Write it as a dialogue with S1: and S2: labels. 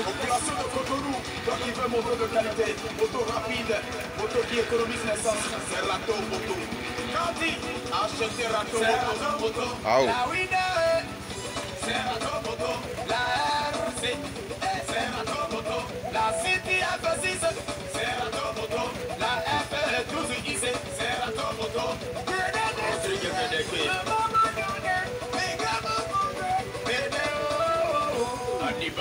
S1: Opération de Cotonou, toi qui veux moto de qualité, moto rapide, moto qui économise l'essence, c'est Rato Moto. Quand dit acheter Rato Moto, moto la winner, c'est Rato Moto, la RC, c'est Rato Moto, la City à